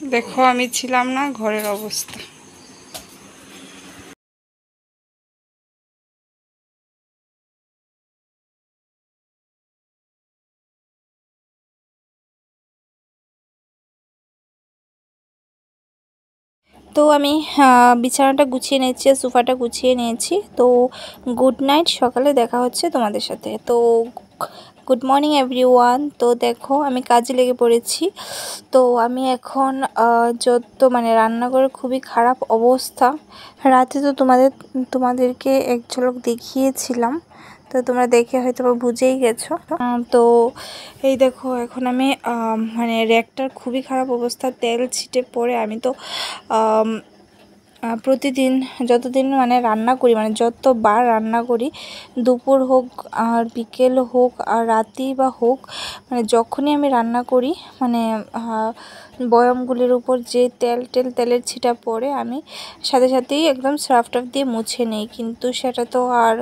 দেখো, আমি ছিলাম না, ঘরের অবস্থা। তো আমি বিছানাটা গুছিয়ে নিয়েছি সোফাটা গুছিয়ে নিয়েছি। তো গুড নাইট, সকালে দেখা হচ্ছে তোমাদের সাথে। তো গুড মর্নিং এভরিওয়ান তো দেখো, আমি কাজে লেগে পড়েছি। তো আমি এখন যত মানে রান্নাঘরে খুবই খারাপ অবস্থা। রাতে তো তোমাদের, তোমাদেরকে এক ঝলক দেখিয়েছিলাম। তো তোমরা দেখে হয়তো বুঝেই গেছো। তো এই দেখো, এখন আমি মানে র্যাকটার খুবই খারাপ অবস্থা। তেল ছিটে পড়ে। আমি তো প্রতিদিন যতদিন মানে রান্না করি মানে যতবার রান্না করি, দুপুর হোক আর বিকেল হোক আর রাতি বা হোক মানে যখনই আমি রান্না করি মানে বয়ামগুলির উপর যে তেল টেল তেলের ছিটা পড়ে, আমি সাথে সাথেই একদম সার্ফ টাফ দিয়ে মুছে নেই। কিন্তু সেটা তো আর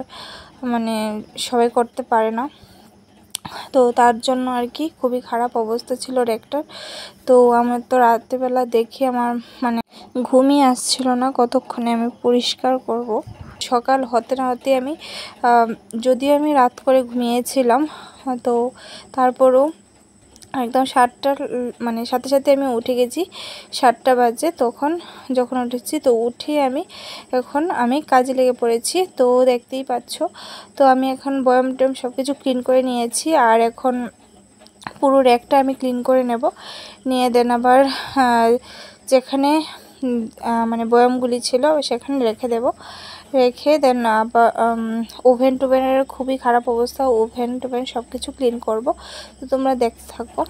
মানে সবাই করতে পারে না। তো তার জন্য আর কি খুবই খারাপ অবস্থা ছিল র্যাকটার তো আমার তো রাত্রিবেলা দেখে আমার মানে ঘুমিয়ে আসছিল না, কতক্ষণে আমি পরিষ্কার করব। সকাল হতে না হতে আমি যদিও আমি রাত করে ঘুমিয়েছিলাম, তো তারপরও একদম সাতটার মানে সাথে সাথে আমি উঠে গেছি সাতটা বাজে তখন যখন উঠেছি তো উঠে আমি এখন আমি কাজে লেগে পড়েছি। তো দেখতেই পাচ্ছ, তো আমি এখন বয়ম টয়ম সব কিছু ক্লিন করে নিয়েছি আর এখন পুরো র্যাকটা আমি ক্লিন করে নেব। নিয়ে দেন আবার যেখানে মানে বয়ামগুলি ছিল সেখানে রেখে দেব। রেখে দেন আবার ওভেন টোভেনের খুবই খারাপ অবস্থা। ওভেন টোভেন সব কিছু ক্লিন করব। তো তোমরা দেখতে থাকো।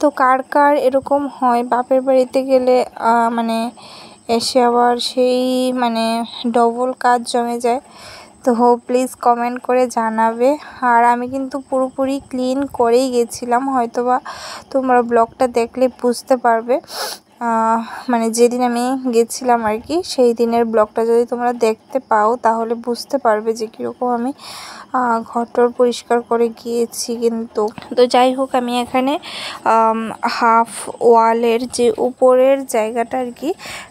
তো কার কার এরকম হয়? বাপের বাড়িতে গেলে মানে এসে আবার সেই মানে ডবল কাজ জমে যায়। তো হো প্লিজ কমেন্ট করে জানাবে। আর আমি কিন্তু পুরোপুরি ক্লিন করেই গেছিলাম। হয়তোবা তোমরা ব্লগটা দেখলে বুঝতে পারবে। মানে যেদিন আমি গেছিলাম আর কি, সেই দিনের ব্লগটা যদি তোমরা দেখতে পাও, তাহলে বুঝতে পারবে যে কীরকম আমি ঘরটর পরিষ্কার করে গিয়েছি কিন্তু। তো যাই হোক, আমি এখানে হাফ ওয়ালের যে উপরের জায়গাটা আর কি,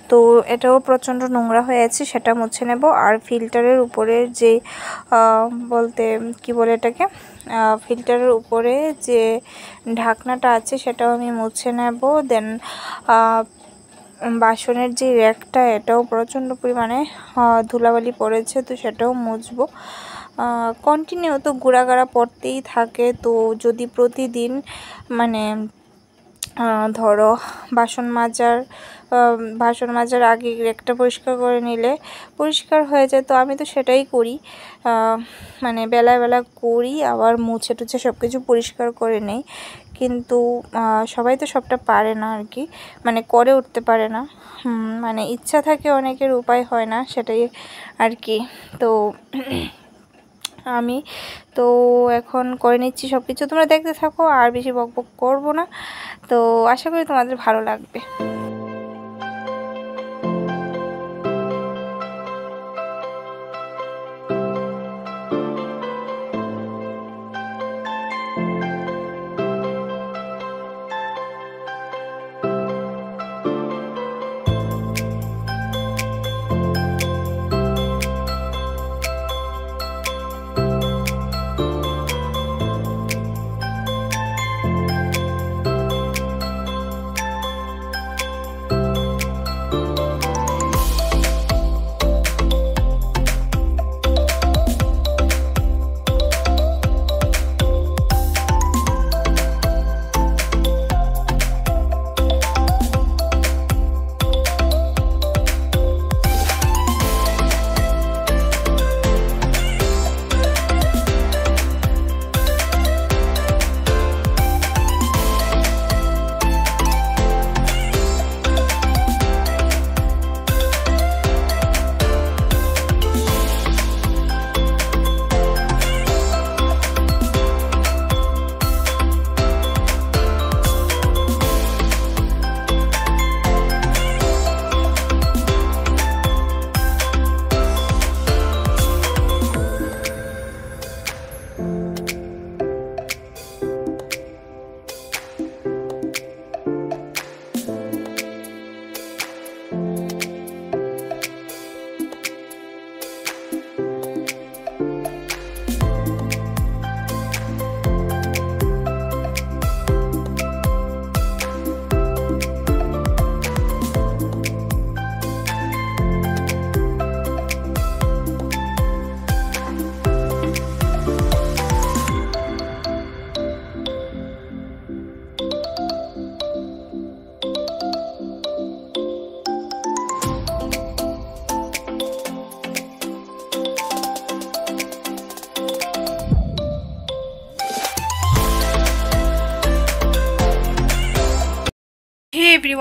তো এটাও প্রচণ্ড নোংরা হয়ে আছে, সেটা মুছে নেব। আর ফিল্টারের উপরের যে বলতে, কি বলে এটাকে? ফিল্টারের উপরে যে ঢাকনাটা আছে সেটাও আমি মুছে নেব। দেন বাসনের যে র্যাকটা এটাও প্রচণ্ড পরিমাণে ধুলাবালি পড়েছে, তো সেটাও মুছবো। কন্টিনিউ তো ঘোরাঘাড়া পড়তেই থাকে, তো যদি প্রতিদিন মানে ধরো বাসন মাজার বাসন মাজার আগে একটা পরিষ্কার করে নিলে পরিষ্কার হয়ে যায়। তো আমি তো সেটাই করি। মানে বেলা বেলা করি, আবার মুছে টুছে সব কিছু পরিষ্কার করে নেই। কিন্তু সবাই তো সবটা পারে না আর কি। মানে করে উঠতে পারে না। মানে ইচ্ছা থাকে অনেকের, উপায় হয় না সেটাই আর কি। তো আমি। তো এখন করে নিচ্ছি সব কিছু তোমরা দেখতে থাকো, আর বেশি বক বক করব না। তো আশা করি তোমাদের ভালো লাগবে।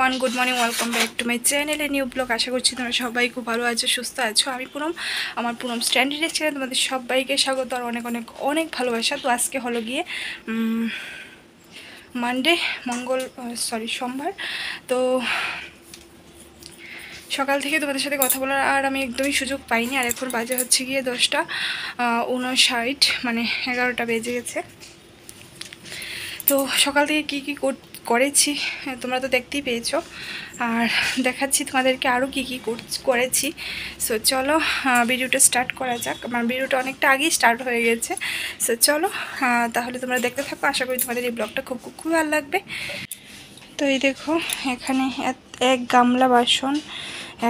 Everyone good morning welcome back to my চ্যানেলে নিউ ব্লগ আশা করছি তোমরা সবাই খুব ভালো আছো, সুস্থ আছো। আমি পুনম, আমার পুনম স্ট্যান্ডার্ডের চ্যানেল তোমাদের সবাইকে স্বাগত আর অনেক অনেক অনেক ভালোবাসা। তো আজকে হলো গিয়ে মানডে মঙ্গল সরি সোমবার। তো সকাল থেকে তোমাদের সাথে কথা বলার আর আমি একদমই সুযোগ পাইনি। আর এখন বাজে হচ্ছে গিয়ে দশটা উনষাট মানে এগারোটা বেজে গেছে। তো সকাল থেকে কী কী করেছি হ্যাঁ, তোমরা তো দেখতেই পেয়েছ। আর দেখাচ্ছি তোমাদেরকে আরও কী কী করেছি। সো চলো ভিডিওটা স্টার্ট করা যাক। আমার ভিডিওটা অনেকটা আগেই স্টার্ট হয়ে গেছে। সো চলো তাহলে তোমরা দেখতে থাকো। আশা করি তোমাদের এই ব্লগটা খুব খুব ভালো লাগবে। তো এই দেখো এখানে এক গামলা বাসন।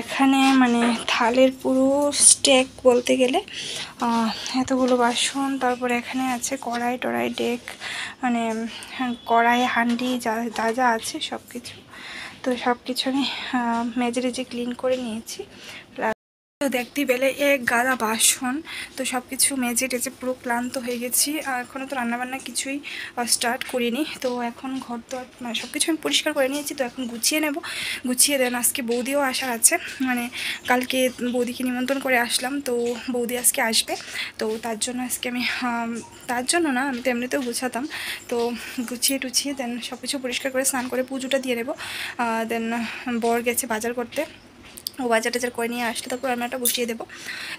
এখানে মানে থালের পুরো স্টেক বলতে গেলে এতগুলো বাসন, তারপর এখানে আছে কড়াই টড়াই, ডেক মানে কড়াই, হান্ডি, যা যা যা আছে সব কিছু তো সব কিছু আমি মেজে রেজে ক্লিন করে নিয়েছি। তো দেখতেই পেলে এক গাদা বাসন। তো সব কিছু মেজে টেজে পুরো ক্লান্ত হয়ে গেছি। আর এখনও তো রান্নাবান্না কিছুই স্টার্ট করিনি। তো এখন ঘর তো মানে সব কিছু আমি পরিষ্কার করে নিয়েছি। তো এখন গুছিয়ে নেব। গুছিয়ে দেন আজকে বৌদিও আসার আছে। মানে কালকে বৌদিকে নিমন্ত্রণ করে আসলাম। তো বৌদি আজকে আসবে। তো তার জন্য আজকে আমি তার জন্য না, আমি তো এমনিতেও গুছাতাম। তো গুছিয়ে টুছিয়ে দেন সব কিছু পরিষ্কার করে, স্নান করে পুজোটা দিয়ে নেব। দেন বর গেছে বাজার করতে। ও বাজার টাজার করে নিয়ে আসলে তারপর রান্নাটা বসিয়ে দেবো।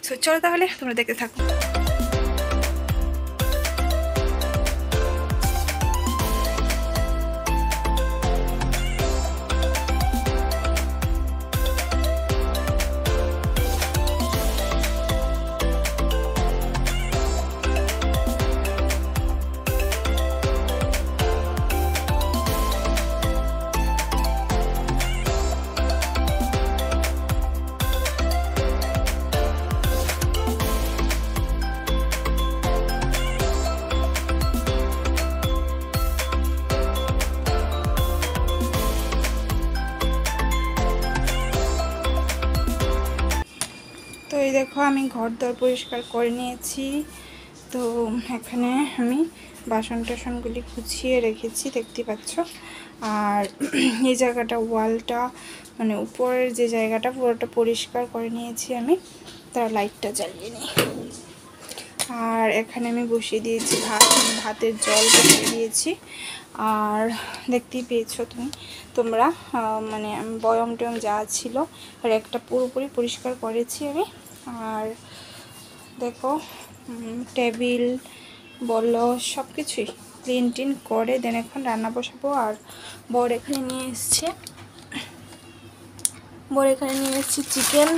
সো চলো তাহলে তোমরা দেখতে থাকো। দেখো, আমি ঘর দর পরিষ্কার করে নিয়েছি। তো এখানে আমি বাসন টাসনগুলি গুছিয়ে রেখেছি, দেখতে পাচ্ছ। আর এই জায়গাটা, ওয়ালটা মানে উপরের যে জায়গাটা, পুরোটা পরিষ্কার করে নিয়েছি আমি। তার লাইটটা জ্বালিয়ে নিই। আর এখানে আমি বসিয়ে দিয়েছি ভাত, ভাতের জল বসিয়ে দিয়েছি। আর দেখতেই পেয়েছ তুমি, তোমরা মানে বয়ম টয়ম যা ছিল, আর একটা পুরোপুরি পরিষ্কার করেছি আমি। আর দেখো টেবিল, বলল সব কিছুই ক্লিন টিন করে দেন এখন রান্না বসাবো। আর বর এখানে নিয়ে এসছে। বর এখানে নিয়ে এসছে চিকেন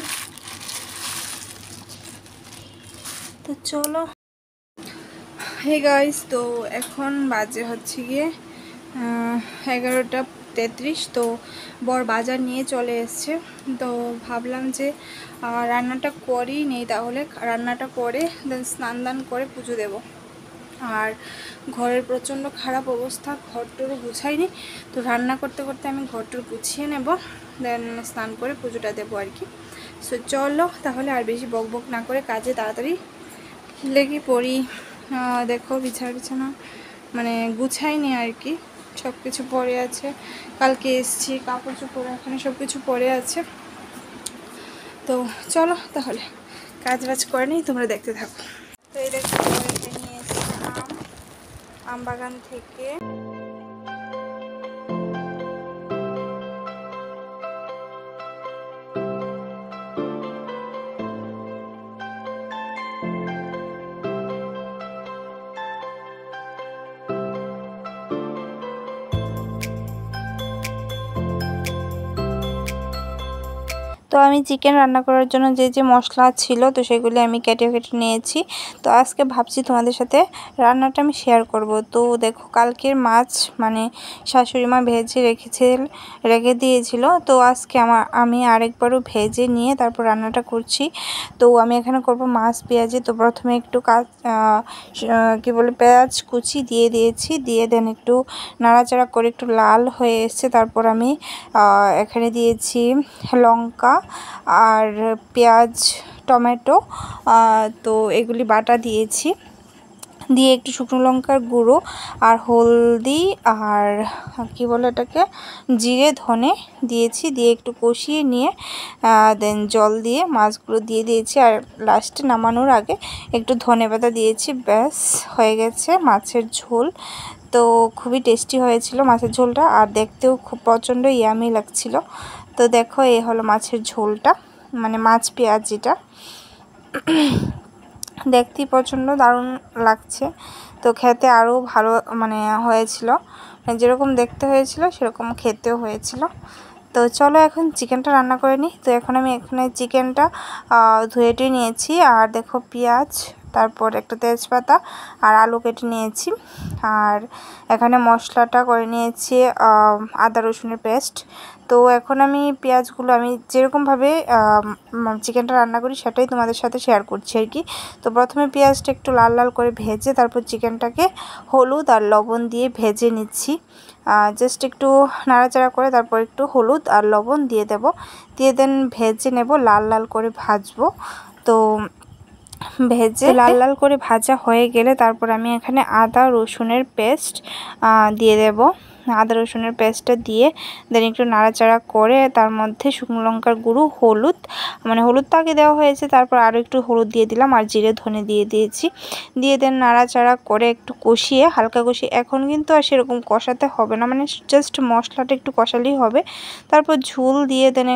তো চলো। হে গাইস তো এখন বাজে হচ্ছে গিয়ে এগারোটা তেত্রিশ, তো বর বাজার নিয়ে চলে এসছে। তো ভাবলাম যে রান্নাটা করেই নেই তাহলে। রান্নাটা করে দেন স্নান দান করে পুজো দেব। আর ঘরের প্রচণ্ড খারাপ অবস্থা ঘরটরও গুছাইনি। তো রান্না করতে করতে আমি ঘরটর গুছিয়ে নেব দেন স্নান করে পুজোটা দেবো আর কি। সো চলো তাহলে আর বেশি বক বক না করে কাজে তাড়াতাড়ি লেগে পড়ি। দেখো বিছানা বিছানা মানে গুছাইনি আর কি। সব কিছু পরে আছে। কালকে এসছি, কাপড় চোপড় এখানে সব কিছু পরে আছে। তো চলো তাহলে কাজ বাজ করে নিই, তোমরা দেখতে থাকো। তো এই দেখো নিয়ে এসেছি আম আম বাগান থেকে। তো আমি চিকেন রান্না করার জন্য যে যে মশলা ছিল, তো সেগুলি আমি কেটে কেটে নিয়েছি। তো আজকে ভাবছি তোমাদের সাথে রান্নাটা আমি শেয়ার করব। তো দেখো, কালকের মাছ মানে শাশুড়ি মা ভেজে রেখেছে রেখে দিয়েছিল। তো আজকে আমার, আমি আরেকবারও ভেজে নিয়ে তারপর রান্নাটা করছি। তো আমি এখানে করব মাছ, পেঁয়াজে। তো প্রথমে একটু কাজ কী বলে, পেঁয়াজ কুচি দিয়ে দিয়েছি। দিয়ে দেন একটু নাড়াচাড়া করে একটু লাল হয়ে এসছে। তারপর আমি এখানে দিয়েছি লঙ্কা। আর পেঁয়াজ, টমেটো তো এগুলি বাটা দিয়েছি। দিয়ে একটু শুকনো লঙ্কার গুঁড়ো আর হলদি আর কি বলে এটাকে? জিরে, ধনে দিয়েছি। দিয়ে একটু কষিয়ে নিয়ে দেন জল দিয়ে মাছগুলো দিয়ে দিয়েছি। আর লাস্টে নামানোর আগে একটু ধনে পাতা দিয়েছি। ব্যাস, হয়ে গেছে মাছের ঝোল। তো খুবই টেস্টি হয়েছিল মাছের ঝোলটা। আর দেখতেও খুব প্রচণ্ড ইয়ামি লাগছিল। তো দেখো এই হলো মাছের ঝোলটা মানে মাছ পেঁয়াজ যেটা। দেখতেই প্রচণ্ড দারুণ লাগছে। তো খেতে আরও ভালো মানে হয়েছিল। মানে যেরকম দেখতে হয়েছিল, সেরকম খেতেও হয়েছিল। তো চলো এখন চিকেনটা রান্না করে নিই। তো এখন আমি এখানে চিকেনটা ধুয়ে টুয়ে নিয়েছি। আর দেখো পেঁয়াজ তারপর একটা তেজপাতা আর আলু কেটে নিয়েছি। আর এখানে মশলাটা করে নিয়েছি আদা রসুনের পেস্ট। তো এখন আমি পেঁয়াজগুলো, আমি যেরকমভাবে চিকেনটা রান্না করি সেটাই তোমাদের সাথে শেয়ার করছি আর কি। তো প্রথমে পেঁয়াজটা একটু লাল লাল করে ভেজে তারপর চিকেনটাকে হলুদ আর লবণ দিয়ে ভেজে নিচ্ছি। জাস্ট একটু নাড়াচাড়া করে তারপর একটু হলুদ আর লবণ দিয়ে দেব। দিয়ে দেন ভেজে নেব, লাল লাল করে ভাজবো। তো ভেজে লাল লাল করে ভাজা হয়ে গেলে তারপর আমি এখানে আদা রসুনের পেস্ট দিয়ে দেব। আদা রসুনের পেস্টটা দিয়ে দেন একটু নাড়াচাড়া করে তার মধ্যে শুকনো লঙ্কার গুঁড়ো, হলুদ মানে হলুদ তো আগে দেওয়া হয়েছে, তারপর আরও একটু হলুদ দিয়ে দিলাম আর জিরে ধনে দিয়ে দিয়েছি। দিয়ে দেন নাড়াচাড়া করে একটু কষিয়ে, হালকা কষিয়ে, এখন কিন্তু আর সেরকম কষাতে হবে না মানে জাস্ট মশলাটা একটু কষালেই হবে। তারপর ঝুল দিয়ে দেন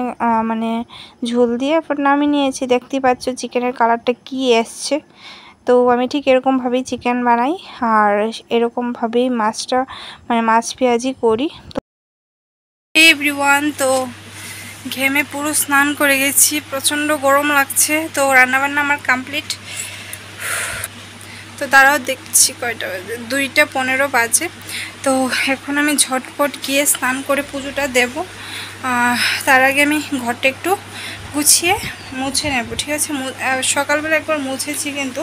মানে ঝুল দিয়ে নামিয়ে নিয়েছি। দেখতেই পাচ্ছ চিকেনের কালারটা কী এসছে। তো আমি ঠিক এরকমভাবেই চিকেন বানাই আর এরকমভাবেই মাছটা মানে মাছ পেঁয়াজি করি। তো এভরিওয়ান তো ঘেমে পুরো স্নান করে গেছি, প্রচণ্ড গরম লাগছে, তো রান্নাবান্না আমার কমপ্লিট তো তারাও দেখছি কয়টা বাজে, দুইটা পনেরো বাজে। তো এখন আমি ঝটপট গিয়ে স্নান করে পুজোটা দেব। তার আগে আমি ঘরটা একটু গুছিয়ে মুছে নেব, ঠিক আছে? সকালবেলা একবার মুছেছি কিন্তু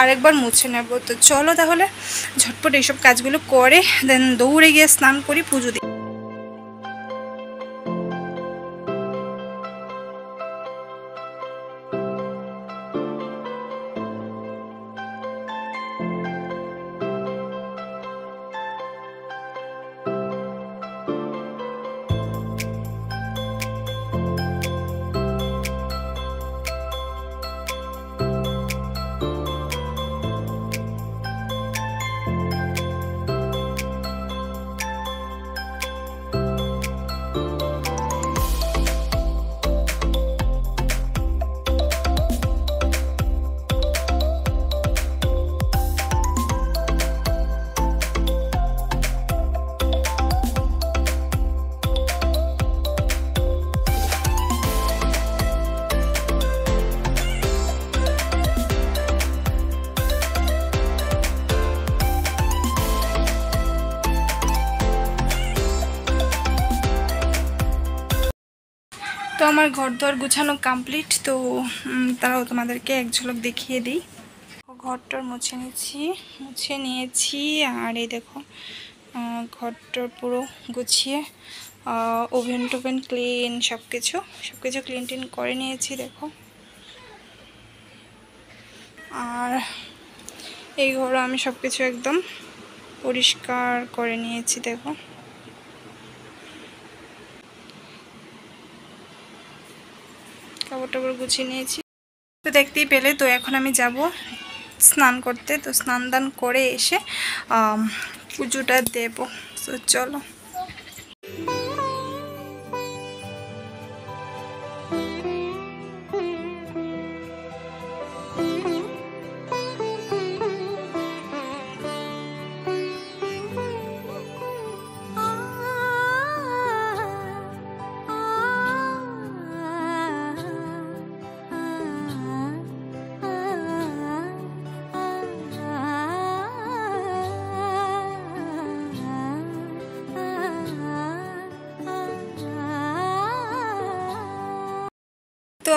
আরেকবার মুছে নেব। তো চলো তাহলে ঝটপট এইসব কাজগুলো করে দেন দৌড়ে গিয়ে স্নান করি, পুজো দিই। তো আমার ঘর দর গুছানো কমপ্লিট তো তারাও তোমাদেরকে এক ঝলক দেখিয়ে দিই। ঘরটার মুছে নিয়েছি মুছে নিয়েছি, আর এই দেখো ঘরটার পুরো গুছিয়ে ওভেন টোভেন ক্লিন সব কিছু সব কিছু ক্লিন টিন করে নিয়েছি, দেখো। আর এই ঘরও আমি সব কিছু একদম পরিষ্কার করে নিয়েছি, দেখো। কাপড় টাপড় গুছিয়ে নিয়েছি। তো দেখতেই পেলে, তো এখন আমি যাব স্নান করতে। তো স্নান দান করে এসে পুজোটা দেব। তো চলো।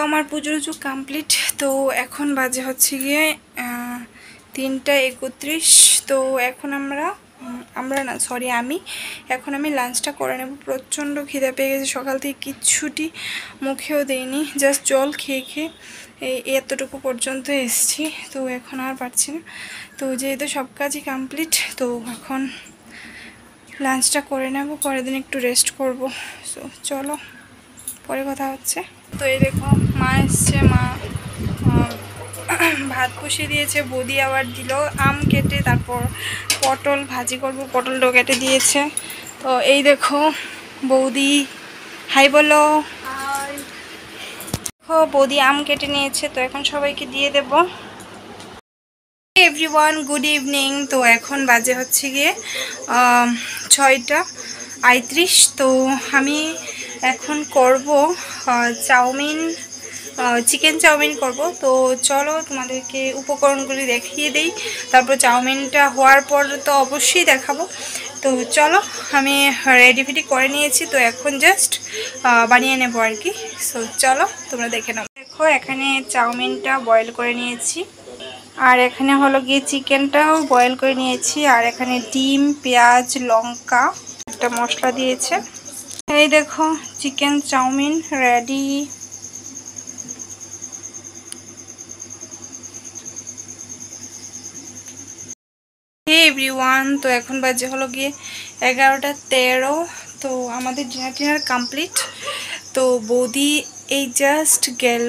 আমার পুজো টুজো কমপ্লিট তো এখন বাজে হচ্ছে গিয়ে তিনটা একত্রিশ, তো এখন আমরা আমরা না সরি আমি, এখন আমি লাঞ্চটা করে নেব। প্রচণ্ড খিদে পেয়ে গেছে, সকাল থেকে কিচ্ছুটি মুখেও দেইনি জাস্ট জল খেয়ে খেয়ে এই এতটুকু পর্যন্ত এসছি, তো এখন আর পারছি না। তো যেহেতু সব কাজই কমপ্লিট তো এখন লাঞ্চটা করে নেব, পরের দিন একটু রেস্ট করব। সো চলো। পরে কথা হচ্ছে। তো এই দেখো মা এসছে মা ভাত বসিয়ে দিয়েছে বৌদি আবার দিল আম কেটে তারপর পটল ভাজি করব পটলটাও কেটে দিয়েছে। তো এই দেখো বৌদি হাই বলো। ও বৌদি আম কেটে নিয়েছে তো এখন সবাইকে দিয়ে দেব। এভরিওয়ান গুড ইভিনিং তো এখন বাজে হচ্ছে গিয়ে ছয়টা আইত্রিশ। তো আমি এখন করব চাউমিন চিকেন চাউমিন করব। তো চলো তোমাদেরকে উপকরণগুলি দেখিয়ে দেই। তারপর চাউমিনটা হওয়ার পর তো অবশ্যই দেখাবো। তো চলো, আমি রেডি ফেডি করে নিয়েছি। তো এখন জাস্ট বানিয়ে নেব আর কি। সো চলো, তোমরা দেখে নাও। দেখো, এখানে চাউমিনটা বয়েল করে নিয়েছি। আর এখানে হলো গিয়ে চিকেনটাও বয়েল করে নিয়েছি। আর এখানে ডিম, পেঁয়াজ, লঙ্কা, একটা মশলা দিয়েছে। এই দেখো, চিকেন চাউমিন রেডি এভরিওয়ান তো এখন বাজে হলো গিয়ে এগারোটা তেরো। তো আমাদের ডিনার টিনার কমপ্লিট তো বৌদি এই জাস্ট গেল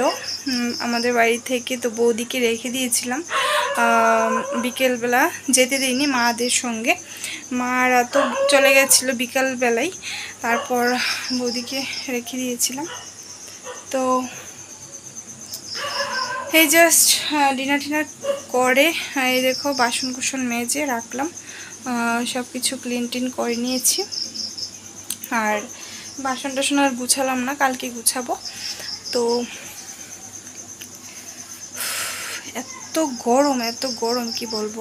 আমাদের বাড়ি থেকে। তো বৌদিকে রেখে দিয়েছিলাম বিকেলবেলা। যেতে দিইনি মাদের সঙ্গে। মারা তো চলে গেছিল বিকালবেলায়। তারপর বৌদিকে রেখে দিয়েছিলাম। তো এই জাস্ট ডিনার টিনার করে, এই দেখো বাসন কুসন মেজে রাখলাম। সব কিছু ক্লিন টিন করে নিয়েছি। আর বাসন টাসন আর গুছালাম না, কালকে গুছাবো। তো এত গরম এত গরম, কি বলব?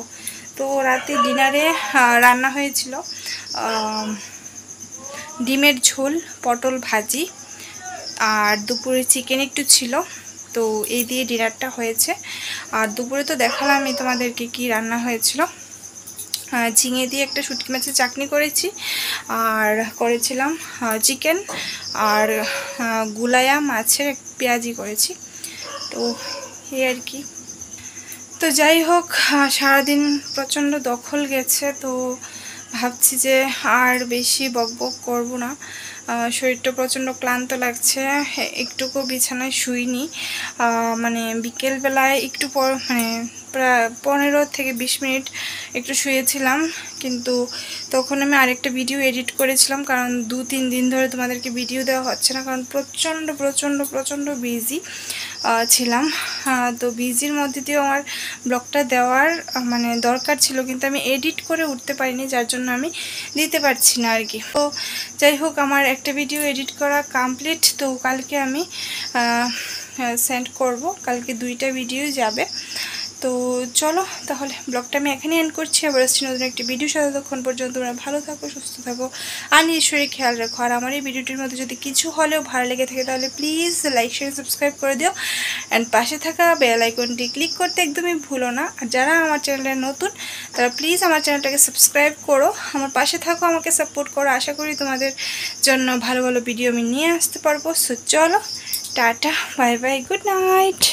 তো রাতে ডিনারে রান্না হয়েছিল ডিমের ঝোল, পটল ভাজি আর দুপুরে চিকেন একটু ছিল, তো এই দিয়ে ডিনারটা হয়েছে। আর দুপুরে তো দেখালামই তোমাদেরকে কি রান্না হয়েছিল। ঝিঙে দিয়ে একটা শুটকি মাছের চাটনি করেছি আর করেছিলাম চিকেন আর গুলায়া মাছের পেঁয়াজি করেছি। তো এই আর কি। তো যাই হোক সারাদিন প্রচণ্ড দখল গেছে, তো ভাবছি যে আর বেশি বকবক করব না। শরীরটা প্রচণ্ড ক্লান্ত লাগছে, একটুকু বিছানায় শুইনি। মানে বিকেলবেলায় একটু পর মানে প্রায় পনেরো থেকে বিশ মিনিট একটু শুয়েছিলাম, কিন্তু তখন আমি আরেকটা ভিডিও এডিট করেছিলাম, কারণ দু তিন দিন ধরে তোমাদেরকে ভিডিও দেওয়া হচ্ছে না, কারণ প্রচণ্ড প্রচণ্ড প্রচণ্ড বিজি ছিলাম। তো বিজির মধ্যে দিয়েও আমার ব্লগটা দেওয়ার মানে দরকার ছিল, কিন্তু আমি এডিট করে উঠতে পারিনি, যার জন্য আমি দিতে পারছি না আর কি। তো যাই হোক, আমার একটা ভিডিও এডিট করা কমপ্লিট তো কালকে আমি সেন্ড করব, কালকে দুইটা ভিডিও যাবে। তো চলো, তাহলে ব্লগটা আমি এখানে এন্ড করছি। আবার আসছি নতুন একটি ভিডিও সাথে। ততক্ষণ পর্যন্ত তোমরা ভালো থাকো, সুস্থ থাকো আর নিজের খেয়াল রাখো। আর আমার এই ভিডিওটির মধ্যে যদি কিছু হলেও ভালো লেগে থাকে, তাহলে প্লিজ লাইক শেয়ার সাবস্ক্রাইব করে দিও। অ্যান্ড পাশে থাকা বেল আইকনটি ক্লিক করতে একদমই ভুলো না। আর যারা আমার চ্যানেলে নতুন, তারা প্লিজ আমার চ্যানেলটাকে সাবস্ক্রাইব করো। আমার পাশে থাকো, আমাকে সাপোর্ট করো। আশা করি তোমাদের জন্য ভালো ভালো ভিডিও আমি নিয়ে আসতে পারব। সো চলো, tata bye bye good night